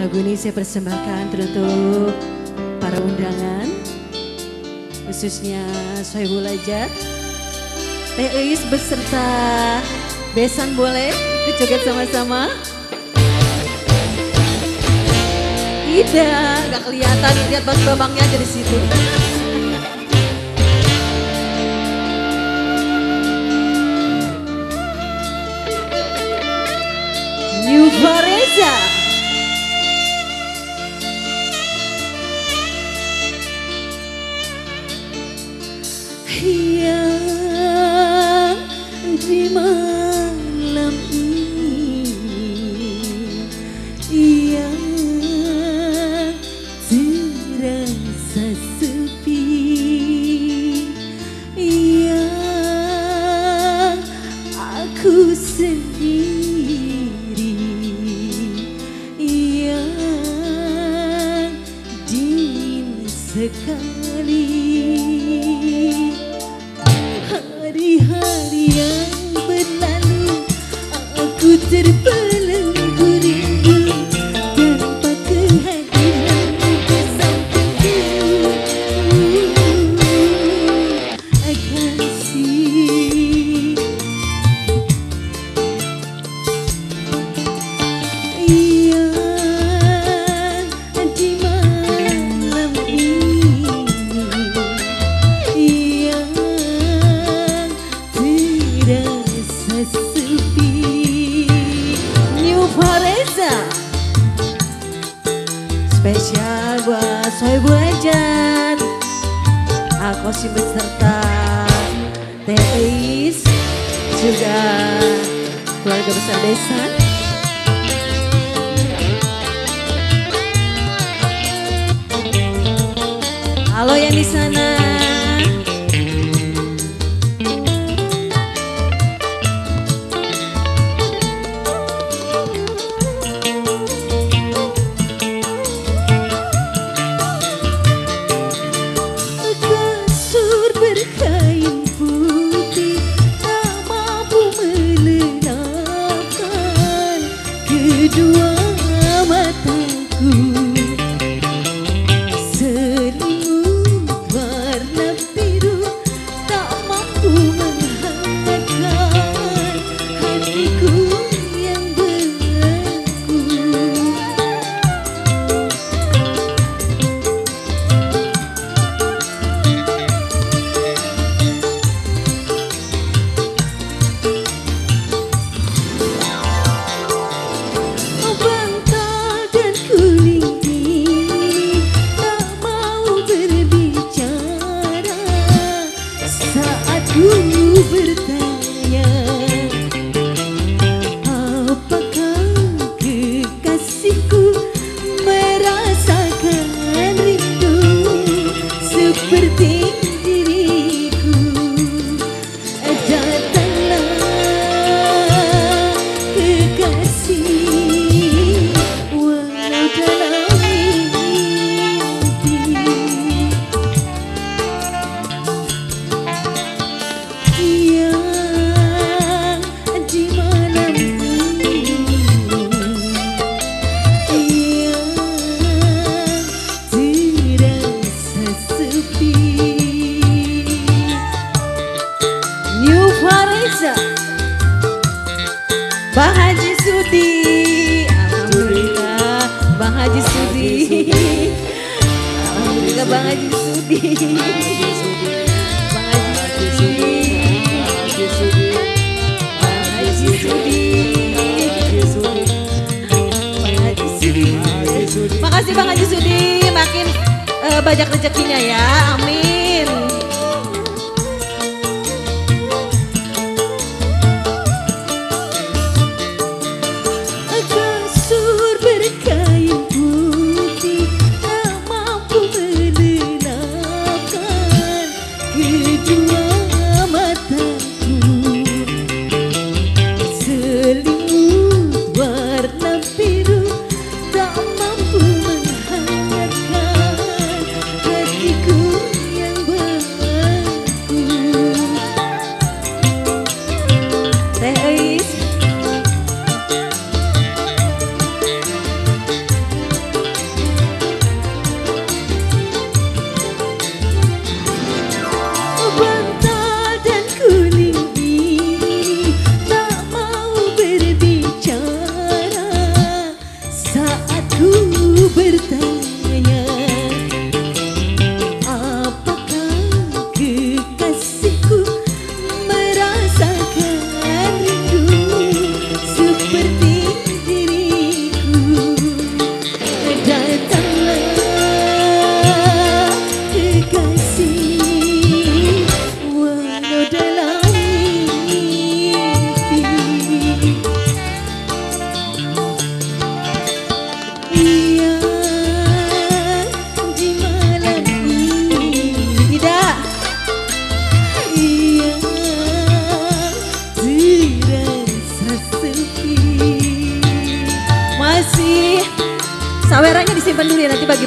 Lagu ini saya persembahkan teruntuk para undangan khususnya Sohibul Ajat Teh beserta Besan boleh ikut sama-sama. Tidak, nggak kelihatan. Lihat Mas Bambangnya aja di situ. Yes, Sudi. Alhamdulillah Bang Haji Sudi. Bang Haji Sudi. Bang Haji Sudi. Bang Haji Sudi. Makasih Bang Haji Sudi. Makin uh, banyak rezekinya ya. Amin ele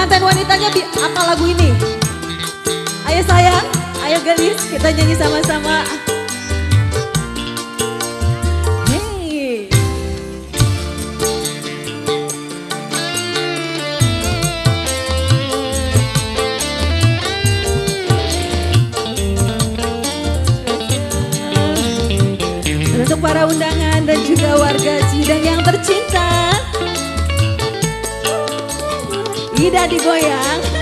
Pengantin wanitanya apa lagu ini? Ayo sayang, ayo gelis kita nyanyi sama-sama. Untuk para undangan dan juga warga sidang yang tercinta Ida digoyang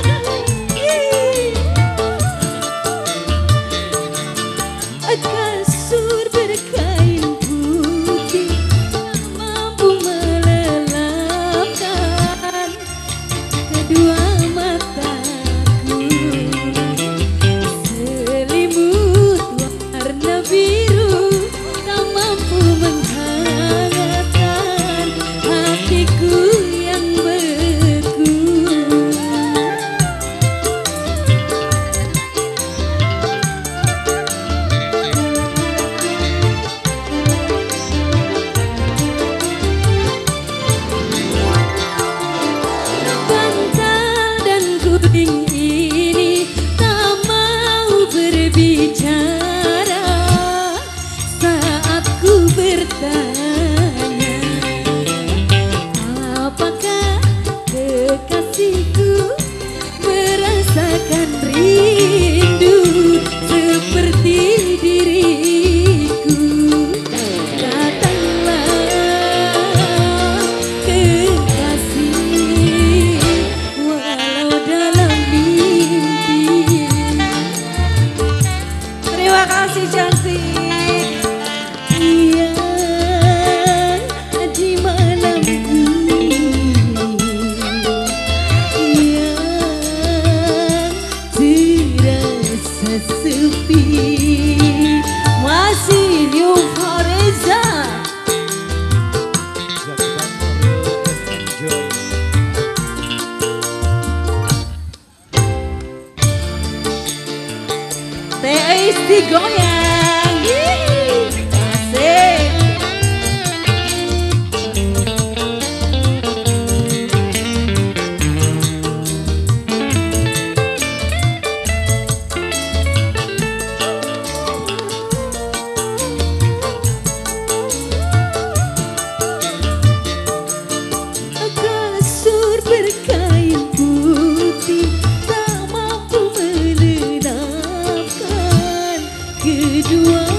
dua